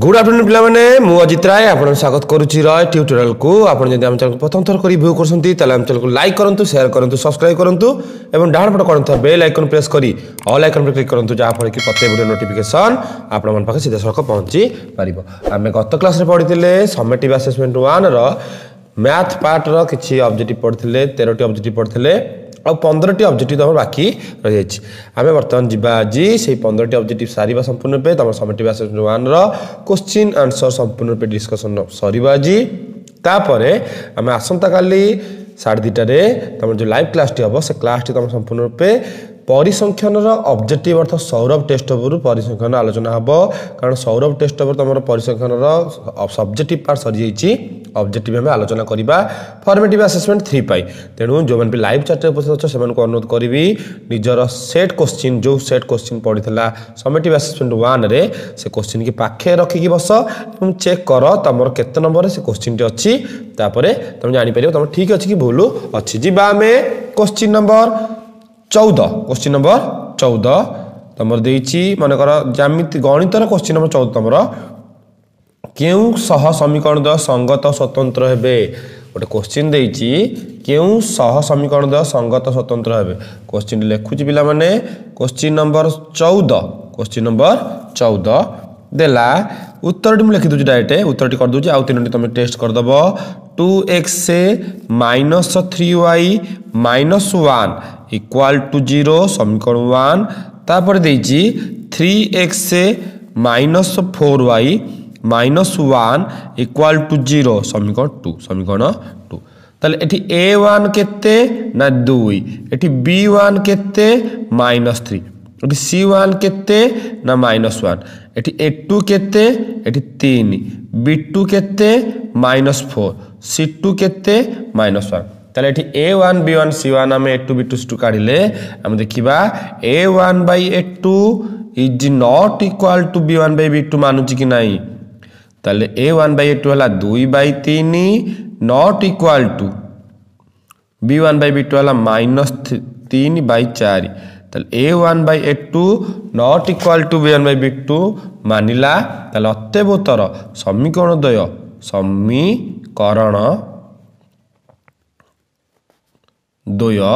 good afternoon પિલામાને હું અજિત રાય આપણને સ્વાગત કરુચી રય ટ્યુટોરિયાલકુ આપણ જદી આમ ચેનલ પ્રથમ થર કરી ભ્યુ કરસંતિ તાલે આમ ચેનલકુ લાઇક કરંતુ શેર કરંતુ સબસ્ક્રાઇબ કરંતુ એવં ડાહણ પટ કરંતુ બેલ આઇકન પ્રેસ કરી ઓલ આઇકન પર ક્લિક કરંતુ જાହା ફળ કે પ્રત્યેક વિડિયો નોટિફિકેશન આપણ મન પાખે સીધા સળખ પહોંચી પરિબ આમે ગત ક્લાસ રે પડીતિલે સમેટિવ આસેસમેન્ટ 1 ર ମ୍ୟାଥ୍ ପାର୍ଟର କିଛି ଅବଜେକ୍ଟିଭ୍ ପଢ଼ିଥିଲେ ତେରଟି ଅବଜେକ୍ଟିଭ୍ ପଢ଼ିଥିଲେ ଆଉ ପନ୍ଦରଟି ଅବଜେକ୍ଟିଭ୍ ତୁମର ବାକି ରହିଯାଇଛି ଆମେ ବର୍ତ୍ତମାନ ଯିବା ଆଜି ସେଇ ପନ୍ଦରଟି ଅବଜେକ୍ଟିଭ୍ ସାରିବା ସମ୍ପୂର୍ଣ୍ଣ ରୂପେ ତମର ସମେଟିଭ୍ ଆସେସନ୍ ୱାନ୍ର କୋଶ୍ଚିନ୍ ଆନ୍ସର୍ ସମ୍ପୂର୍ଣ୍ଣ ରୂପେ ଡିସ୍କସନ୍ ସରିବ ଆଜି ତାପରେ ଆମେ ଆସନ୍ତାକାଲି ସାଢ଼େ ଦୁଇଟାରେ ତୁମର ଯେଉଁ ଲାଇଭ୍ କ୍ଲାସ୍ଟି ହେବ ସେ କ୍ଲାସ୍ଟି ତୁମର ସମ୍ପୂର୍ଣ୍ଣ ରୂପେ ପରିସଂଖ୍ୟାନର ଅବଜେକ୍ଟିଭ୍ ଅର୍ଥାତ୍ ସୌରଭ ଟେଷ୍ଟ ଉପରୁ ପରିସଂଖ୍ୟାନ ଆଲୋଚନା ହେବ କାରଣ ସୌରଭ ଟେଷ୍ଟ ଉପରେ ତୁମର ପରିସଂଖ୍ୟାନର ସବଜେକ୍ଟିଭ୍ ପାର୍ଟ ସରିଯାଇଛି ଅବଜେକ୍ଟିଭ୍ ଆମେ ଆଲୋଚନା କରିବା ଫର୍ମେଟିଭ୍ ଆସେସମେଣ୍ଟ ଥ୍ରୀ ପାଇଁ ତେଣୁ ଯେଉଁମାନେ ବି ଲାଇଭ୍ ଚାଟ୍ରେ ଉପସ୍ଥିତ ଅଛ ସେମାନଙ୍କୁ ଅନୁରୋଧ କରିବି ନିଜର ସେଟ୍ କୋଶ୍ଚିନ୍ ଯେଉଁ ସେଟ୍ କୋଶ୍ଚିନ୍ ପଡ଼ିଥିଲା ସମିଟିଭ୍ ଆସେସମେଣ୍ଟ ୱାନ୍ରେ ସେ କୋଶ୍ଚିନ୍କି ପାଖେ ରଖିକି ବସ ଏବଂ ଚେକ୍ କର ତୁମର କେତେ ନମ୍ବରରେ ସେ କୋଶ୍ଚିନ୍ଟି ଅଛି ତାପରେ ତୁମେ ଜାଣିପାରିବ ତୁମେ ଠିକ୍ ଅଛି କି ଭୁଲ ଅଛି ଯିବା ଆମେ କୋଶ୍ଚିନ୍ ନମ୍ବର चौध क्वेश नम्बर चौध तर मनको जाम गणित र क्वश्चिन् नम्बर चौध तर सह समीकरण द संगत स्वतंत्र हेर्नु गए को क्वन केही सह समीकरण द सङ्गत स्वतन्त्र हेर्नु कोश्चिन्ट लेखु पहिला क्वश्चिन् नम्बर चौध क्वश्चिन् नम्बर चौध देला ଉତ୍ତରଟି ମୁଁ ଲେଖିଦେଉଛି ଡାଇରେକ୍ଟ ଉତ୍ତରଟି କରିଦେଉଛି ଆଉ ତିନୋଟି ତୁମେ ଟେଷ୍ଟ କରିଦେବ two x minus three y minus one equal to zero ସମୀକରଣ ୱାନ୍ ତାପରେ ଦେଇଛି three x minus four y minus one equal to zero সমীকরণ ଟୁ সমীকরণ ଟୁ ତାହେଲେ ଏଠି ଏ ୱାନ୍ କେତେ ନା ଦୁଇ ଏଠି ବି ୱାନ୍ କେତେ ମାଇନସ୍ ଥ୍ରୀ এটি সি ওয়ান কেতে না মাইনাস ওয়ান এটি এ টু কেতে এটি তিন বি টু কেতে মাইনাস ফোর সি টু কেতে মাইনাস ওয়ান তাহলে এটি a one b one c one আমি a two b two c two কাঢ়িলে আমি দেখিবা a one by a two is not equal to b one by b two Manushi কি নাই তাহলে a one by a two হল দুই by তিন not equal to b one by b two হল মাইনাস তিন বাই চারি ତାହେଲେ a one by a two not equal to b one by b two ମାନିଲା ତାହେଲେ ଅତ୍ୟବୋତର ସମୀକରଣ ଦ୍ୱୟ ସମୀକରଣ ଦ୍ୱୟ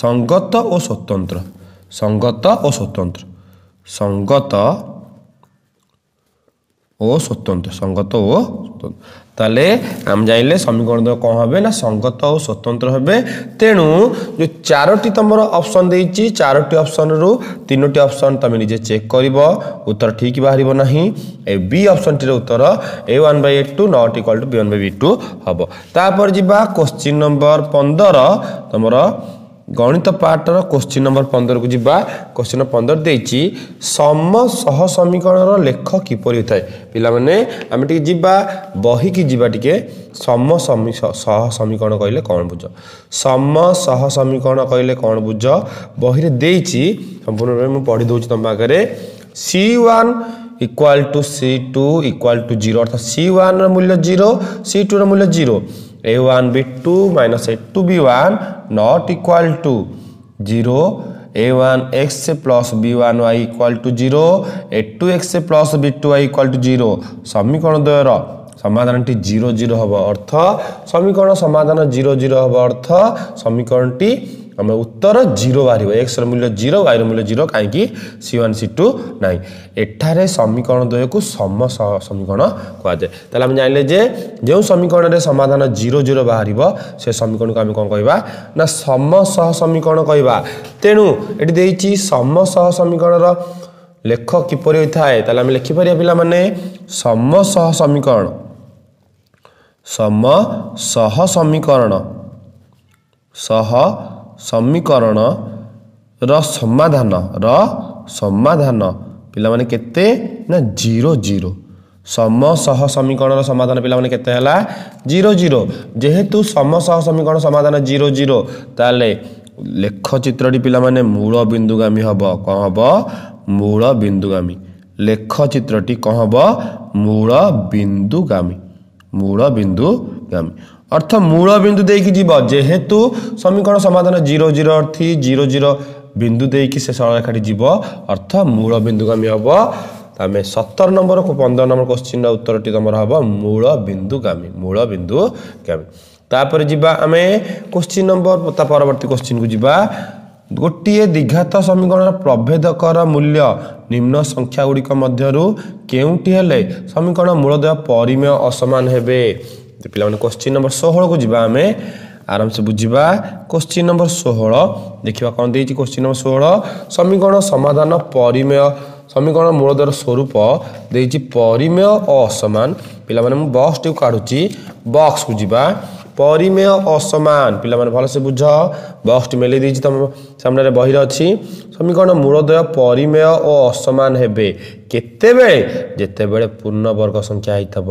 ସଙ୍ଗତ ଓ ସ୍ୱତନ୍ତ୍ର ସଙ୍ଗତ ଓ ସ୍ୱତନ୍ତ୍ର ସଙ୍ଗତ ଓ ସ୍ୱତନ୍ତ୍ର ସଙ୍ଗତ ଓ ସ୍ୱତନ୍ତ୍ର তাহলে আমি জাঁলে সমীকরণ দুটো কম হবে না সঙ্গত ও স্বতন্ত্র হবে তেণু যে চারোটি তোমার অপসন দিয়েছি চারোটি অপসনরু তিনোটি অপসন তুমি নিজে চেক করব উত্তর ঠিক বাহার না এ বি অপসনটির উত্তর a one by a two not equal to b one by b two হব তাপরে যা কোশ্চিন নম্বর পনেরো তোমার ଗଣିତ ପାଠର କୋଶ୍ଚିନ୍ ନମ୍ବର ପନ୍ଦରକୁ ଯିବା କୋଶ୍ଚିନ୍ ନମ୍ବର ପନ୍ଦର ଦେଇଛି ସମ ସହ ସମୀକରଣର ଲେଖ କିପରି ହୋଇଥାଏ ପିଲାମାନେ ଆମେ ଟିକେ ଯିବା ବହିକି ଯିବା ଟିକେ ସମ ସହ ସମୀକରଣ କହିଲେ କ'ଣ ବୁଝ ସମ ସହ ସମୀକରଣ କହିଲେ କ'ଣ ବୁଝ ବହିରେ ଦେଇଛି ସମ୍ପୂର୍ଣ୍ଣ ଭାବେ ମୁଁ ପଢ଼ି ଦେଉଛି ତମ ଆଗରେ C one equal to C two equal to zero ଅର୍ଥାତ୍ ସି ୱାନ୍ର ମୂଲ୍ୟ ଜିରୋ ସି ଟୁର ମୂଲ୍ୟ zero A one B two minus A two B one not equal to zero A one X plus B one Y equal to zero A two X plus B two Y equal to zero समीकरण द्वयर ସମାଧାନଟି zero zero ହେବ ଅର୍ଥ ସମୀକରଣ ସମାଧାନ zero zero ହେବ ଅର୍ଥ ସମୀକରଣଟି आम उत्तर zero बाह्य एक्स र मूल्य जिरो वाइ र मूल्य जिरो काहीँक सि वान सि टु नै एठार समीकरण दयको समीकरण जे जो समीकरण समाधान जिरो जिरो से समीकरण को आम क्या समीकरण ये समसह समीकरण लेख किपरिएम लिखिपर पे समसह समीकरण समीकरण सह ସମୀକରଣର ସମାଧାନର ସମାଧାନ ପିଲାମାନେ କେତେ ନା ଜିରୋ ଜିରୋ ସମ ସହ ସମୀକରଣର ସମାଧାନ ପିଲାମାନେ କେତେ ହେଲା ଜିରୋ ଜିରୋ ଯେହେତୁ ସମ ସହ ସମୀକରଣ ସମାଧାନ ଜିରୋ ଜିରୋ ତାହେଲେ ଲେଖଚିତ୍ରଟି ପିଲାମାନେ ମୂଳ ବିନ୍ଦୁଗାମୀ ହେବ କ'ଣ ହେବ ମୂଳ ବିନ୍ଦୁଗାମୀ ଲେଖ ଚିତ୍ରଟି କ'ଣ ହେବ ମୂଳ ବିନ୍ଦୁଗାମୀ ମୂଳ ବିନ୍ଦୁଗାମୀ ଅର୍ଥ ମୂଳ ବିନ୍ଦୁ ଦେଇକି ଯିବ ଯେହେତୁ ସମୀକରଣ ସମାଧାନ ଜିରୋ ଜିରୋ ଅର୍ଥ ଜିରୋ ଜିରୋ ବିନ୍ଦୁ ଦେଇକି ସେ ସରଳରେଖାଟି ଯିବ ଅର୍ଥ ମୂଳ ବିନ୍ଦୁଗାମୀ ହେବ ତମେ ସତର ନମ୍ବର ପନ୍ଦର ନମ୍ବର କୋଶ୍ଚିନ୍ର ଉତ୍ତରଟି ତୁମର ହେବ ମୂଳ ବିନ୍ଦୁଗାମୀ ମୂଳ ବିନ୍ଦୁଗାମୀ ତାପରେ ଯିବା ଆମେ କୋଶ୍ଚିନ୍ ନମ୍ବର ତା ପରବର୍ତ୍ତୀ କୋଶ୍ଚିନ୍କୁ ଯିବା ଗୋଟିଏ ଦୀଘାତ ସମୀକରଣର ପ୍ରଭେଦକର ମୂଲ୍ୟ ନିମ୍ନ ସଂଖ୍ୟା ଗୁଡ଼ିକ ମଧ୍ୟରୁ କେଉଁଠି ହେଲେ ସମୀକରଣ ମୂଳଦେୟ ପରିମେୟ ଅସମାନ ହେବେ ପିଲାମାନେ କ୍ୱଶ୍ଚିନ୍ ନମ୍ବର ଷୋହଳକୁ ଯିବା ଆମେ ଆରାମସେ ବୁଝିବା କ୍ୱଶ୍ଚିନ୍ ନମ୍ବର ଷୋହଳ ଦେଖିବା କ'ଣ ଦେଇଛି କ୍ୱଶ୍ଚିନ୍ ନମ୍ବର ଷୋହଳ ସମୀକରଣ ସମାଧାନ ପରିମେୟ ସମୀକରଣ ମୂଳଦର ସ୍ୱରୂପ ଦେଇଛି ପରିମେୟ ଓ ଅସମାନ ପିଲାମାନେ ମୁଁ ବକ୍ସଟିକୁ କାଢ଼ୁଛି ବକ୍ସକୁ ଯିବା ପରିମେୟ ଅସମାନ ପିଲାମାନେ ଭଲସେ ବୁଝ ବକ୍ସଟି ମେଲେଇ ଦେଇଛି ତୁମ ସାମ୍ନାରେ ବହିରେ ଅଛି ସମୀକରଣ ମୂଳଦୟ ପରିମେୟ ଓ ଅସମାନ ହେବେ କେତେବେଳେ ଯେତେବେଳେ ପୂର୍ଣ୍ଣବର୍ଗ ସଂଖ୍ୟା ହେଇଥିବ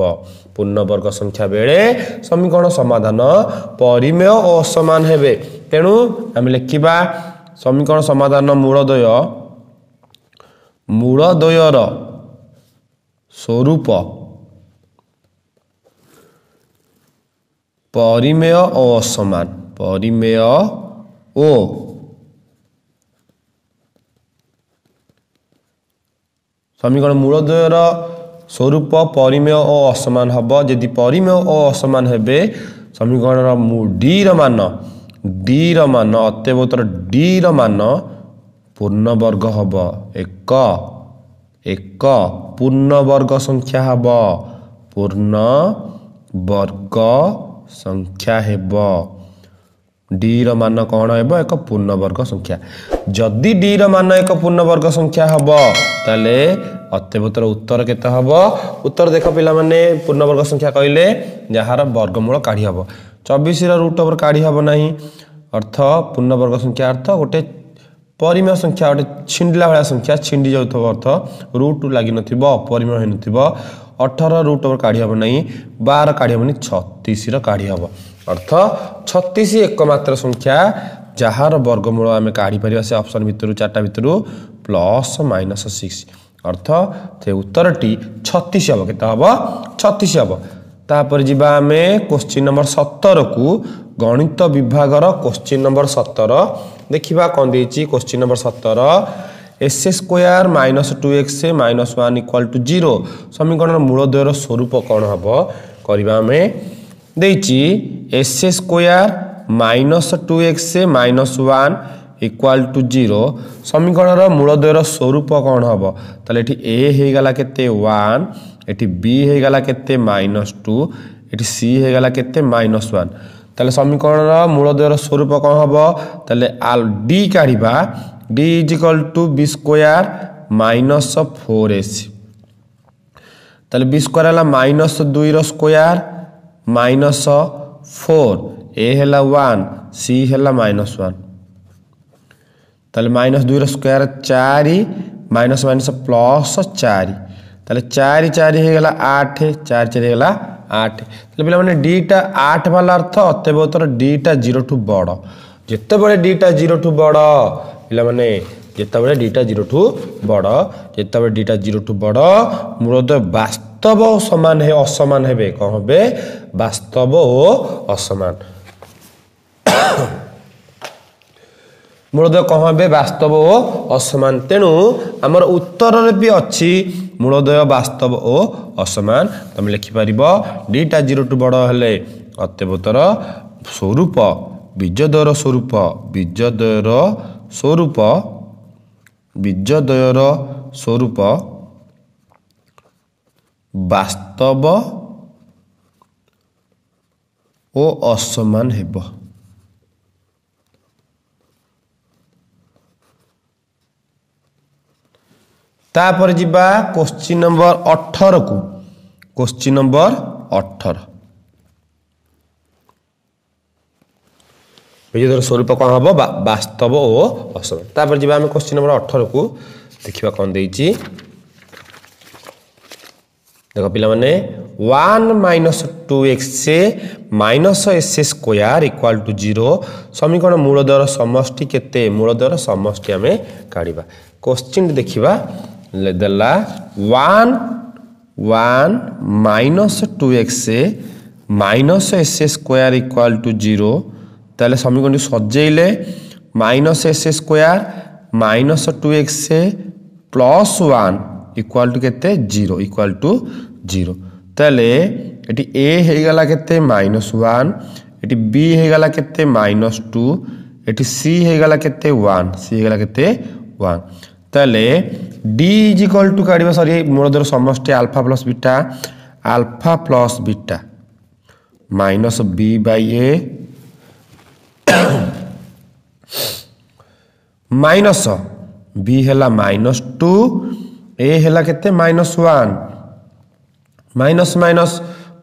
ପୂର୍ଣ୍ଣବର୍ଗ ସଂଖ୍ୟା ବେଳେ ସମୀକରଣ ସମାଧାନ ପରିମେୟ ଓ ଅସମାନ ହେବେ ତେଣୁ ଆମେ ଲେଖିବା ସମୀକରଣ ସମାଧାନ ମୂଳଦୟ ମୂଳଦୟର ସ୍ୱରୂପ পরিমেয় ও সমান পরিমেয় ও সমীকরণ মূলদ্বয়ের স্বরূপ পরিমেয় ও অসমান হব যদি পরিমেয় ও অসমান হবে সমীকরণর ডির মান ডির মান অত্যবোধর ডির মান পূর্ণবর্গ হব এক ଏକ ପୂର୍ଣ୍ଣବର୍ଗ ସଂଖ୍ୟା ହେବ ପୂର୍ଣ୍ଣବର୍ଗ संख्या ख्याब डि मन कहाँ हेर्नु पूर्णवर्गसङ्ख्या जिडि मन एक पूर्ण वर्ग संख्या हे त अत्यवतर उत्तर केत हे उत्तर देख पूर्ण वर्ग संख्या कहिले यहाँ वर्गमूल काढिहे चबिसि रुट काबे नै अर्थ पूर्ण वर्ग संख्या अर्थ गएम संख्या छिंडला संख्या छिंडी संि अर्थ रुटु लाग अपरिमय हुनथ्यो ଅଠର ରୁଟ୍ ଓଭର କାଢ଼ି ହେବ ନାହିଁ ବାର କାଢ଼ି ହେବନି ଛତିଶର କାଢ଼ି ହେବ ଅର୍ଥ ଛତିଶ ଏକମାତ୍ର ସଂଖ୍ୟା ଯାହାର ବର୍ଗମୂଳ ଆମେ କାଢ଼ିପାରିବା ସେ ଅପସନ୍ ଭିତରୁ ଚାରିଟା ଭିତରୁ ପ୍ଲସ୍ ମାଇନସ୍ ସିକ୍ସ ଅର୍ଥ ସେ ଉତ୍ତରଟି ଛତିଶ ହେବ କେତେ ହେବ ଛତିଶ ହେବ ତାପରେ ଯିବା ଆମେ କୋଶ୍ଚିନ୍ ନମ୍ବର ସତରକୁ ଗଣିତ ବିଭାଗର କୋଶ୍ଚିନ୍ ନମ୍ବର ସତର ଦେଖିବା କ'ଣ ଦେଇଛି କୋଶ୍ଚିନ୍ ନମ୍ବର ସତର S square minus two X minus one equal to zero ସମୀକରଣର ମୂଳଦ୍ୱୟର ସ୍ୱରୂପ କ'ଣ ହେବ କରିବା ଆମେ ଦେଇଛି S square minus two X minus one equal to zero ସମୀକରଣର ମୂଳଦ୍ୱୟର ସ୍ୱରୂପ କ'ଣ ହେବ ତାହେଲେ ଏଠି ଏ ହେଇଗଲା କେତେ ୱାନ୍ ଏଠି ବି ହେଇଗଲା କେତେ ମାଇନସ୍ ଟୁ ଏଠି ସି ହେଇଗଲା କେତେ ମାଇନସ୍ ୱାନ୍ ତାହେଲେ ସମୀକରଣର ମୂଳଦ୍ୱୟର ସ୍ୱରୂପ କ'ଣ ହେବ ତାହେଲେ ଡି କାଢ଼ିବା D is equal to B square minus four AC তাহলে বি স্কোয়ার হল মাইনস দুইর স্কোয়ার মাইনস ফোর এ হল ওয়ান সি হল মাইনস ওয়ান তাহলে মাইনস দুইর স্কোয়ার চারি মাইনস মাইনস প্লস চারি তাহলে চারি চারি হয়ে গেল আট চারি চারি হয়ে গেল আট তাহলে পিলামানে ডিটা আট বলা অর্থ অতএব উত্তর ডিটা জিরো টু বড় যেতবে ডিটা জিরো টু বড় ପିଲାମାନେ ଯେତେବେଳେ ଦୁଇଟା ଜିରୋଠୁ ବଡ଼ ଯେତେବେଳେ ଦୁଇଟା ଜିରୋଠୁ ବଡ଼ ମୂଳତଃ ବାସ୍ତବ ଓ ସମାନ ହେ ଅସମାନ ହେବେ କ'ଣ ହେବେ ବାସ୍ତବ ଓ ଅସମାନ ମୂଳତଃ କ'ଣ ହେବେ ବାସ୍ତବ ଓ ଅସମାନ ତେଣୁ ଆମର ଉତ୍ତରରେ ବି ଅଛି ମୂଳଦୟ ବାସ୍ତବ ଓ ଅସମାନ ତୁମେ ଲେଖିପାରିବ ଦୁଇଟା ଜିରୋଠୁ ବଡ଼ ହେଲେ ଅତ୍ୟବତର ସ୍ୱରୂପ ବିଜୟର ସ୍ୱରୂପ ବିଜୟର ସ୍ୱରୂପ ବୀର୍ଯ୍ୟୋଦୟର ସ୍ୱରୂପ ବାସ୍ତବ ଓ ଅସମାନ ହେବ ତାପରେ ଯିବା କୋଶ୍ଚିନ୍ ନମ୍ବର ଅଠରକୁ କୋଶ୍ଚିନ୍ ନମ୍ବର ଅଠର ବିଜୁଧର ସ୍ୱରୂପ କ'ଣ ହେବ ବାସ୍ତବ ଓ ଅସମ ତାପରେ ଯିବା ଆମେ କ୍ୱଶ୍ଚିନ୍ ନମ୍ବର ଅଠରକୁ ଦେଖିବା କ'ଣ ଦେଇଛି ଦେଖ ପିଲାମାନେ one minus two X A minus S A square equal to zero ସମୀକରଣ ମୂଳ ଦର ସମଷ୍ଟି କେତେ ମୂଳ ଦର ସମଷ୍ଟି ଆମେ କାଢ଼ିବା କ୍ୱଶ୍ଚିନ୍ ଦେଖିବା ଦେଲା one one minus two X A minus S A square equal to zero তাহলে সমীকরণটি সজ্জাইলে minus S square minus two X A plus one equal to কেতে জিরো ইকুয়াল টু জিরো তাহলে এটি এ হয়ে গেল কেতে মাইনস ওয়ান এটি বি হয়ে গেল কেতে মাইনস টু এটি সি হয়ে গেল কেতে ওয়ান সি হয়ে গেল কেতে ওয়ান তাহলে ডি ইজ ইকুয়াল টু কাড়া সরি মূলধর সমষ্টি alpha plus beta alpha plus beta minus B by A minus B ହେଲା ମାଇନସ ଟୁ ଏ ହେଲା କେତେ minus one minus minus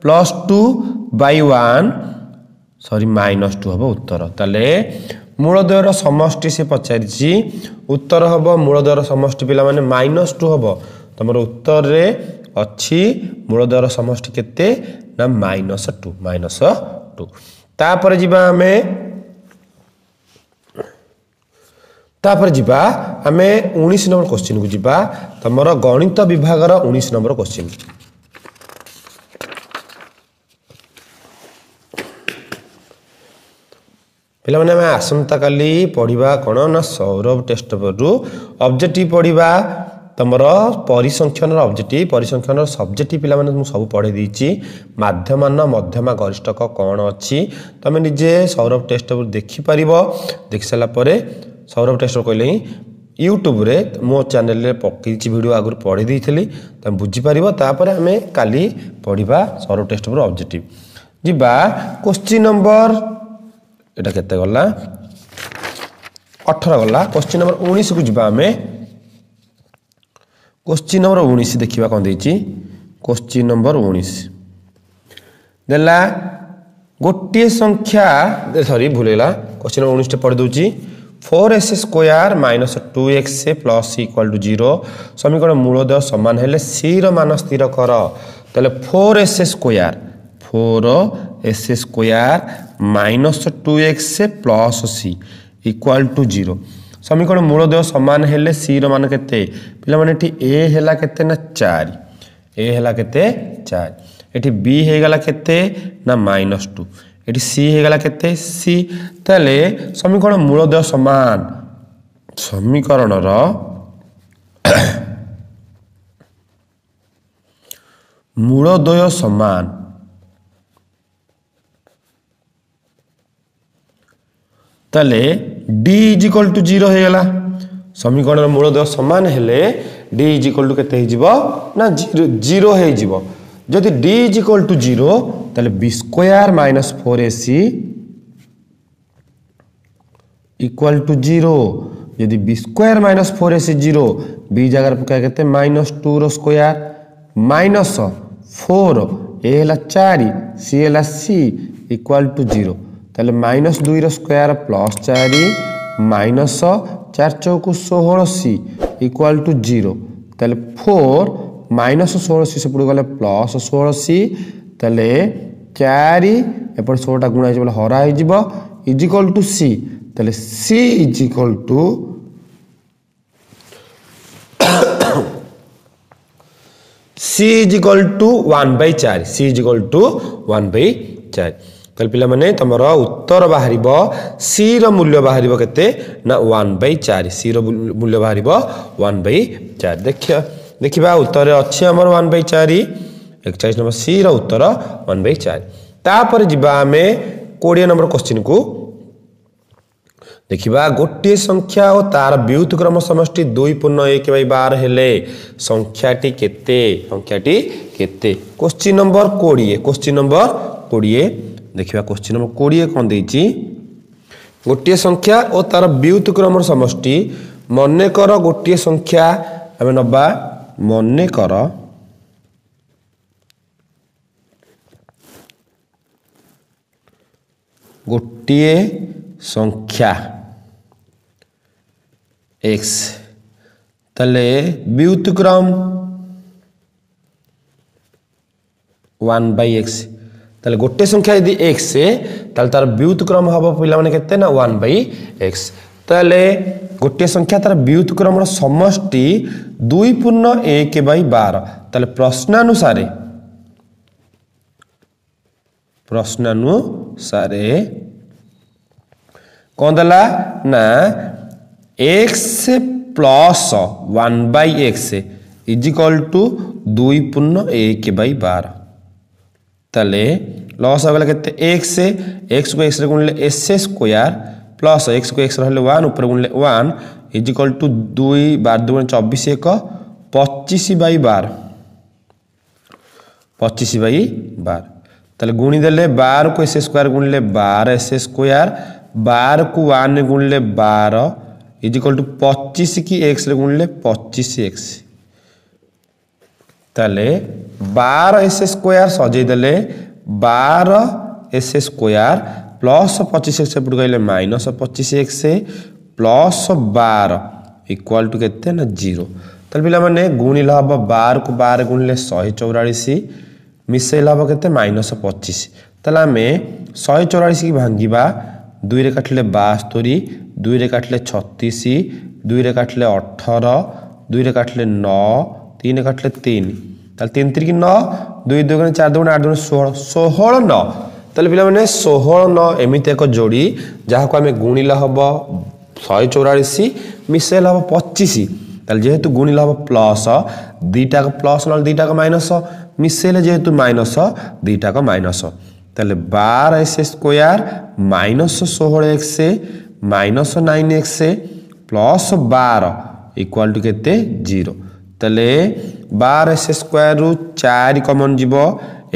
plus two by one sorry minus two ହେବ ଉତ୍ତର ତାହେଲେ ମୂଳଦ୍ୱୟର ସମଷ୍ଟି ସେ ପଚାରିଛି ଉତ୍ତର ହେବ ମୂଳଦ୍ୱୟର ସମଷ୍ଟି ପିଲାମାନେ ମାଇନସ ଟୁ ହେବ ତୁମର ଉତ୍ତରରେ ଅଛି ମୂଳଦ୍ୱୟର ସମଷ୍ଟି କେତେ ନା ମାଇନସ ଟୁ ମାଇନସ ଟୁ ତାପରେ ଯିବା ଆମେ ତାପରେ ଯିବା ଆମେ ଉଣେଇଶ ନମ୍ବର କ୍ୱଶ୍ଚିନ୍କୁ ଯିବା ତୁମର ଗଣିତ ବିଭାଗର ଉଣେଇଶ ନମ୍ବର କ୍ୱଶ୍ଚିନ୍ ପିଲାମାନେ ଆମେ ଆସନ୍ତାକାଲି ପଢ଼ିବା କ'ଣ ନା ସୌରଭ ଟେଷ୍ଟ ପେପରରୁ ଅବଜେକ୍ଟିଭ ପଢ଼ିବା ତୁମର ପରିସଂଖ୍ୟାନର ଅବଜେକ୍ଟିଭ ପରିସଂଖ୍ୟାନର ସବଜେକ୍ଟିଭ ପିଲାମାନେ ମୁଁ ସବୁ ପଢ଼େଇ ଦେଇଛି ମାଧ୍ୟମାନ ମଧ୍ୟମା ଗରିଷ୍ଠକ କ'ଣ ଅଛି ତୁମେ ନିଜେ ସୌରଭ ଟେଷ୍ଟ ପେପର ଦେଖିପାରିବ ଦେଖିସାରିଲା ପରେ ସୌରଭ ଟେକ୍ସଟର କହିଲେ ହିଁ ୟୁଟ୍ୟୁବରେ ମୋ ଚ୍ୟାନେଲରେ କିଛି ଭିଡ଼ିଓ ଆଗରୁ ପଢ଼ି ଦେଇଥିଲି ତୁମେ ବୁଝିପାରିବ ତାପରେ ଆମେ କାଲି ପଢ଼ିବା ସୌରଭ ଟେକ୍ସଟର ଅବଜେକ୍ଟିଭ ଯିବା କୋଶ୍ଚିନ୍ ନମ୍ବର ଏଇଟା କେତେ ଗଲା ଅଠର ଗଲା କୋଶ୍ଚିନ୍ ନମ୍ବର ଉଣେଇଶକୁ ଯିବା ଆମେ କୋଶ୍ଚିନ୍ ନମ୍ବର ଉଣେଇଶ ଦେଖିବା କ'ଣ ଦେଇଛି କୋଶ୍ଚିନ୍ ନମ୍ବର ଉଣେଇଶ ଦେଲା ଗୋଟିଏ ସଂଖ୍ୟା ସରି ଭୁଲେଇଲା କୋଶ୍ଚିନ୍ ନମ୍ବର ଉଣେଇଶଟେ ପଢ଼ିଦେଉଛି four X square minus two X plus equal to zero সমীকরণ মূলদেয় সমান হলে সির মান স্থির কর তাহলে four X square four X square minus two X plus C equal to zero সমীকরণ মূলদেয় সমান হলে সির মান কেতে পিলামানে এটি এ হেলা কেতে না চারি এ হেলা কেতে চারি এটি বি হয়ে গেল কেতে না মাইনস টু ଏଠି ସି ହେଇଗଲା କେତେ ସି ତାହେଲେ ସମୀକରଣ ମୂଳଦେହ ସମାନ ସମୀକରଣର ମୂଳଦ୍ୱୟ ସମାନ ତାହେଲେ D is equal to zero ହେଇଗଲା ସମୀକରଣର ମୂଳଦ୍ୱୟ ସମାନ ହେଲେ ଡି ଇଜ୍ ଇକ୍ୱାଲ୍ ଟୁ କେତେ ହେଇଯିବ ନା ଜିରୋ ହେଇଯିବ যদি D is equal to zero তাহলে B square minus four AC equal to zero যদি B square minus four AC zero B জায়গার পক্ষে কেতে মাইনাস র স্কোয়ার মাইনাস ফোর এ হল চারি সি হল সি ইকুয়াল টু জিরো তাহলে মাইনাস র স্কোয়ার প্লস চারি মাইনাস চার চৌকু ষোহল সি ইকুয়াল টু জিরো তাহলে ফোর माइनस षोरशी सेपट गले प्लस षोरशी तेज़े चार एपट षोटा गुणा हो हरा होजिकल टू सी तेज़े सी is equal to C is equal to one by चार C is equal to one by चार पाने तुम उत्तर बाहर सी रूल्य बाहर के वन बै चार सी रूल्य बाहर वन बै चार देख ଦେଖିବା ଉତ୍ତରରେ ଅଛି ଆମର ୱାନ୍ ବାଇ ଚାରି ଏକଚାଳିଶ ନମ୍ବର ସିର ଉତ୍ତର ୱାନ୍ ବାଇ ଚାରି ତାପରେ ଯିବା ଆମେ କୋଡ଼ିଏ ନମ୍ବର କୋଶ୍ଚିନ୍କୁ ଦେଖିବା ଗୋଟିଏ ସଂଖ୍ୟା ଓ ତାର ବ୍ୟୁତକ୍ରମ ସମଷ୍ଟି ଦୁଇ ପୂର୍ଣ୍ଣ ଏକ ବାଇ ବାର ହେଲେ ସଂଖ୍ୟାଟି କେତେ ସଂଖ୍ୟାଟି କେତେ କୋଶ୍ଚିନ୍ ନମ୍ବର କୋଡ଼ିଏ କୋଶ୍ଚିନ୍ ନମ୍ବର କୋଡ଼ିଏ ଦେଖିବା କୋଶ୍ଚିନ୍ ନମ୍ବର କୋଡ଼ିଏ କ'ଣ ଦେଇଛି ଗୋଟିଏ ସଂଖ୍ୟା ଓ ତାର ବ୍ୟୁତକ୍ରମର ସମଷ୍ଟି ମନେକର ଗୋଟିଏ ସଂଖ୍ୟା ଆମେ ନେବା মনে কর ଗୋଟିଏ ସଂଖ୍ୟା ଏକ୍ସ ତାହେଲେ ବ୍ୟୁତିକ୍ରମ ୱାନ୍ ବାଇ ଏକ୍ସ ତାହେଲେ ଗୋଟେ ସଂଖ୍ୟା ଯଦି ଏକ୍ସ ତାହେଲେ ତାର ବ୍ୟୁତିକ୍ରମ ହେବ ପିଲାମାନେ କେତେ ନା ୱାନ୍ ବାଇ ଏକ୍ସ ତାହେଲେ ଗୋଟିଏ ସଂଖ୍ୟା ତାର ବ୍ୟୁତ୍କ୍ରମର ସମଷ୍ଟି ଦୁଇ ପୂର୍ଣ୍ଣ ଏକ ବାଇ ବାର ତାହେଲେ ପ୍ରଶ୍ନାନୁସାରେ ପ୍ରଶ୍ନାନୁସାରେ କ'ଣ ଦେଲା ନା X plus one by X equal to ଦୁଇ ପୂର୍ଣ୍ଣ ଏକ ବାଇ ବାର ତାହେଲେ লস হয়ে গেলে ক্ষেত্রে X X square X square plus X को एक्स रहा वन ऊपर वन इज इक्वल टू दुई बार दुगुण चबीस एक पचिश बै बार पचिश बै बार तेल गुणीदे बार को एस स्क्वयर गुणिले बार एस स्क्वयर बार को वन गुणिले बार इज इक्वल टू पचिश कि एक्स गुणिले पचिश एक्स तेल बार एस स्क्वयर सजेदे बार एस स्क्वयर प्लस पच्चिस एक्स एपटू गले माइनस पच्चिस एक्स प्लस बार इक्वाल टू के जीरो ତାହେଲେ ପିଲାମାନେ ଗୁଣିଲେ ହେବ ବାରକୁ ବାର ଗୁଣିଲେ ଶହେ ଚଉରାଳିଶ ମିଶାଇଲେ ହେବ କେତେ ମାଇନସ୍ ପଚିଶ ତାହେଲେ ଆମେ ଶହେ ଚଉରାଳିଶକି ଭାଙ୍ଗିବା ଦୁଇରେ କାଟିଲେ ବାସ୍ତୋରି ଦୁଇରେ କାଟିଲେ ଛତିଶ ଦୁଇରେ କାଟିଲେ ଅଠର ଦୁଇରେ କାଟିଲେ ନଅ ତିନିରେ କାଟିଲେ ତିନି ତାହେଲେ ତିନି ତିରିକି ନଅ ଦୁଇ ଦୁଇ ଗୁଣେ ଚାରି ଦୁଗୁଣେ ଆଠ ଦୁଗୁଣେ ଷୋହଳ ଷୋହଳ ନଅ ତାହେଲେ ପିଲାମାନେ ଷୋହଳ ନଅ ଏମିତି ଏକ ଯୋଡ଼ି ଯାହାକୁ ଆମେ ଗୁଣିଲା ହେବ ଶହେ ଚଉରାଳିଶ ମିଶାଇଲେ ହେବ ପଚିଶ ତାହେଲେ ଯେହେତୁ ଗୁଣିଲା ହେବ ପ୍ଲସ୍ ଦୁଇଟାକ ପ୍ଲସ୍ ନହେଲେ ଦୁଇଟାକ ମାଇନସ୍ ମିଶାଇଲେ ଯେହେତୁ ମାଇନସ୍ ଦୁଇଟାକ ମାଇନସ୍ তাহলে বার x square minus ষোহল X minus nine X plus bar equal to কেতে জিরো তাহলে বার এক্স স্কোয়ার রু চারি কমন যাব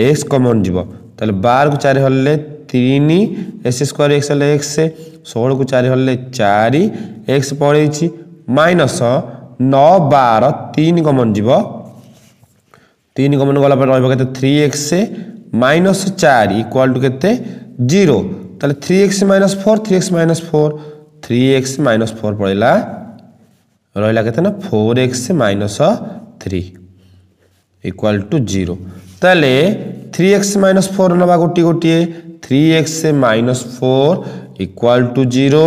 এক্স কমন যাব তাহলে বারকু চারি হলে তিন এক্স স্কোয়ার এক্স হলে এক্স ষোলকু চারি হলে চারি এক্স পড়েছি মাইনস ন বার তিন কমন যাব তিন কমন গলাপরে রহব কেতে থ্রি এক্স মাইনস চারি ইকুয়াল টু কেতে জিরো তাহলে three X minus four three X minus four three X minus four पड़ा रहा के ना four X minus three equal to zero तेल थ्री एक्स माइनस फोर ना गोटी गोटे three X minus four equal to zero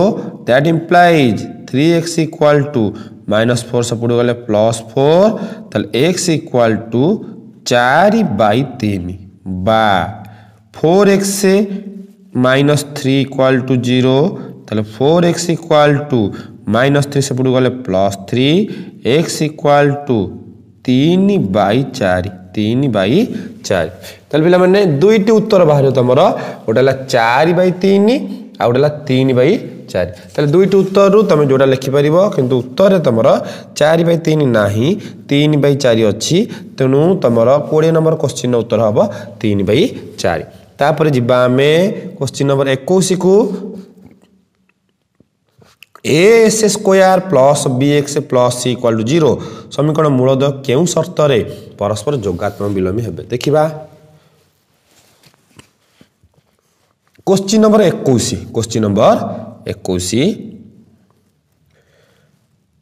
that implies three X equal to minus four सेपटू गले plus four तेल एक्स इक्वाल टू चार बै तीन बा four x minus three equal to zero four X equal to minus three सेपट गले plus three X equal to तीन बै चार तीन बै चार त पहिला दुईटी उत्तर बाह्र त मलाई चार बैति आन बि चारि दुईटी उत्तर तोटा लेखिपार कि उत्तर तर चार तीन तिन नै तिन बि चारि तोडिए नंबर क्वेश्चन उत्तर हे तिन बइ चार तोश्चिन् नम्बर एकैस A square plus B X plus equal to zero समीकरण मूलद केही सर्तले परस्पर जगात्मक विलम्बी हेर्नु देखा কোশ্চিন নম্বর একুশ কোশ্চিন নম্বর একুশ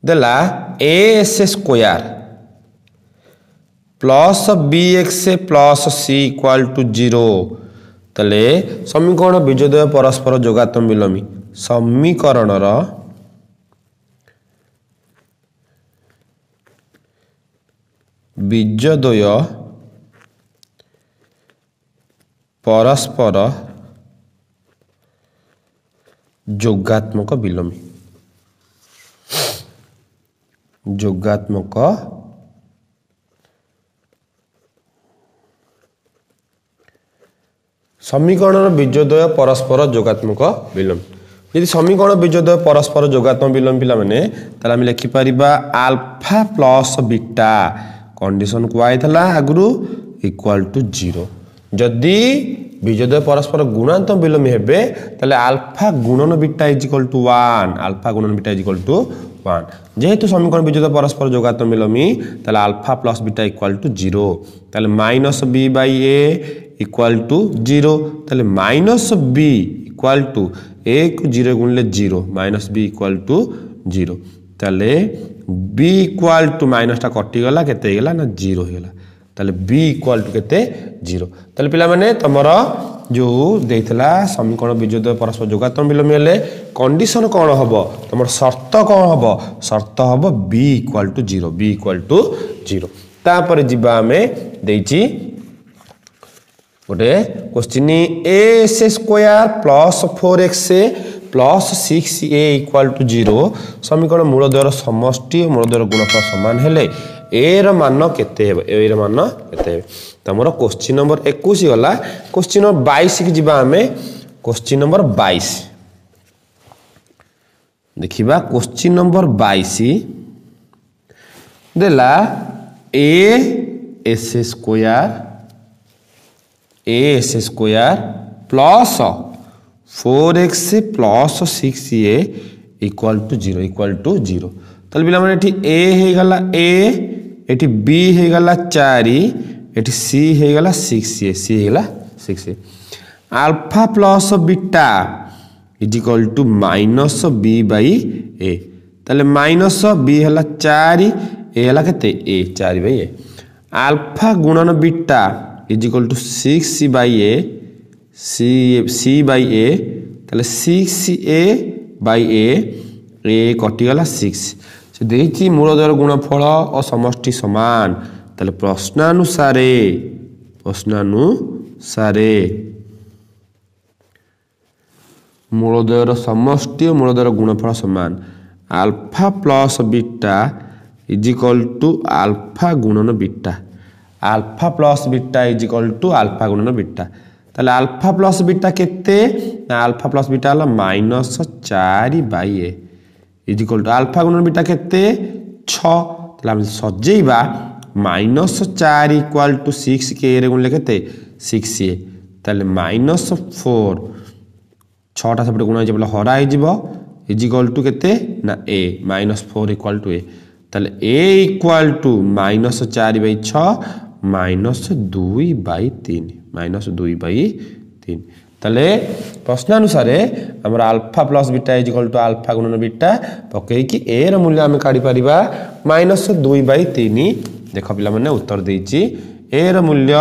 দেলা A S square plus B X plus C equal to zero তাহলে সমীকরণ বিজোদয় পরস্পর যোগাত্ম বিলমী সমীকরণর বীর্যদ্বয় পরস্পর समीकरण विजोदय परस्पर जात्मक विलोम यदि समीकरण विजोदय परस्पर माने बिलोम्बी पहिला तिमी लेखिपार आलफा प्लस विटा कन्डिसन आइथला आग्रु इक्वल टु 0 जति বিজয়দ্বয় পরস্পর গুণান্ত বিলোমী হবে তাহলে আলফা গুণন beta is equal to one alpha গুণন beta is equal to one যেহেতু সমীকরণ বিজয়দ্বয় পরস্পর যোগাত্ম বিলম্বী তাহলে alpha plus beta equal to zero তাহলে minus B by A equal to zero তাহলে minus B equal to A zero গুণলে zero minus B equal to zero তাহলে বি ইকুয়াল টু মাইনসটা কটিগলা কেতে হয়ে না জিরো হয়ে গেলা ତାହେଲେ ବି ଇକ୍ୱାଲ୍ ଟୁ କେତେ ଜିରୋ ତାହେଲେ ପିଲାମାନେ ତୁମର ଯେଉଁ ଦେଇଥିଲା ସମୀକରଣ ବିଦ୍ୟୁତ ପରସ୍ପର ଯୋଗାତ୍ମକ ବିଲୋମୀ ହେଲେ କଣ୍ଡିସନ୍ କ'ଣ ହେବ ତୁମର ସର୍ତ୍ତ କ'ଣ ହେବ ସର୍ତ୍ତ ହେବ B equal to zero B equal to zero ତାପରେ ଯିବା ଆମେ ଦେଇଛି ଗୋଟେ question A S square plus four X plus six A equal to zero ସମୀକରଣ ମୂଳଦ୍ୱୟର ସମଷ୍ଟି ଓ ମୂଳଦ୍ୱୟର ଗୁଣଫଳ ସମାନ ହେଲେ এর মান কেতে হব এর মান কেতে হব তোমার কোশ্চিন নম্বর একুশ গলা কোশ্চিন নম্বর বাইশ কি যা আমি কোশ্চিন নম্বর বাইশ ଦେଖିବା କୋଶ୍ଚିନ୍ ନମ୍ବର ବାଇଶ ଦେଲା A S square A S square plus four X plus six A equal to zero equal to zero ତାହେଲେ ପିଲାମାନେ ଏଠି ଏ ହେଇଗଲା ଏ এটি বি হয়ে গেল চারি এটি সি হয়ে গেল সিক্স এ সি হয়ে গেল six A alpha plus beta is equal to minus B by A তাহলে মাইনস বি হল চারি এ হল কেতে এ চারি বাই এ আলফা গুণন beta is equal to six C by A C A C by A তাহলে six A by A A কটিগলা six ସେ ଦେଇଛି ମୂଳଧର ଗୁଣ ଫଳ ଓ ସମଷ୍ଟି ସମାନ ତାହେଲେ ପ୍ରଶ୍ନାନୁସାରେ ପ୍ରଶ୍ନାନୁସାରେ ମୂଳଦୟର ସମଷ୍ଟି ଓ ମୂଳଦୟର ଗୁଣଫଳ ସମାନ alpha plus beta is equal to alpha ଗୁଣନ beta alpha plus beta is equal to alpha ଗୁଣନ beta ତାହେଲେ ଆଲଫା ପ୍ଲସ୍ ବିଟା କେତେ ନା ଆଲଫା ପ୍ଲସ୍ ବିଟା ହେଲା ମାଇନସ୍ ଚାରି by A is equal to alpha গুণ বিটা কেতে ছ তাহলে আমি সজেଇବା মাইনস চার ইকুয়াল টু সিক্স কে এর গুণলে কেতে সিক্স এ তাহলে মাইনস ফোর ছটা সেপটে গুণ হয়ে হরা হয়ে ইজিকল টু কেতে না a minus four equal to a তাহলে এ ইকুয়াল টু মাইনস চারি বাই ছ মাইনস দুই বাই তিন মাইনস দুই বাই তিন তাহলে প্রশ্নানুসারে আমার alpha plus beta is equal to alpha গুণন বিটা পকাইকি এ র মূল্য আমি কাড়িপারিবা মাইনস দুই বাই তিন দেখ পিলামানে উত্তর দিয়েছি এ র মূল্য